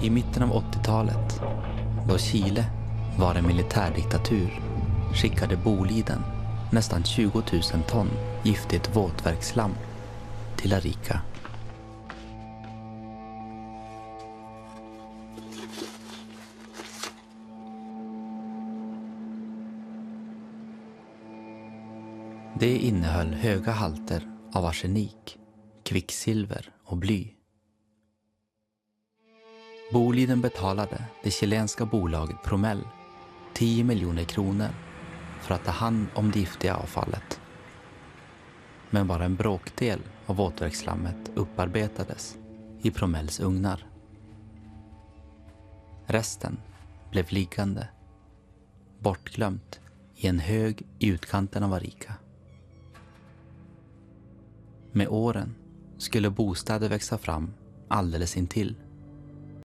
I mitten av 80-talet, då Chile var en militärdiktatur, skickade Boliden nästan 20 000 ton giftigt våtverksslam till Arica. Det innehöll höga halter av arsenik, kvicksilver och bly. Boliden betalade det chilenska bolaget Promell 10 miljoner kronor för att ta hand om det giftiga avfallet. Men bara en bråkdel av våtverksslammet upparbetades i Promells ugnar. Resten blev liggande, bortglömt i en hög i utkanten av Arica. Med åren skulle bostäder växa fram alldeles intill